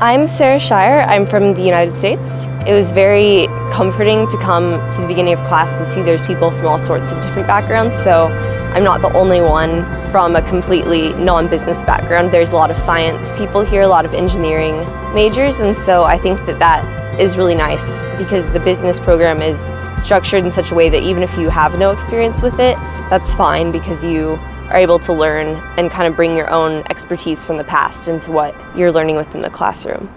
I'm Sarah Shier. I'm from the United States. It was very comforting to come to the beginning of class and see there's people from all sorts of different backgrounds, so I'm not the only one from a completely non-business background. There's a lot of science people here, a lot of engineering majors, and so I think that that is really nice because the business program is structured in such a way that even if you have no experience with it, that's fine because you are able to learn and kind of bring your own expertise from the past into what you're learning within the classroom.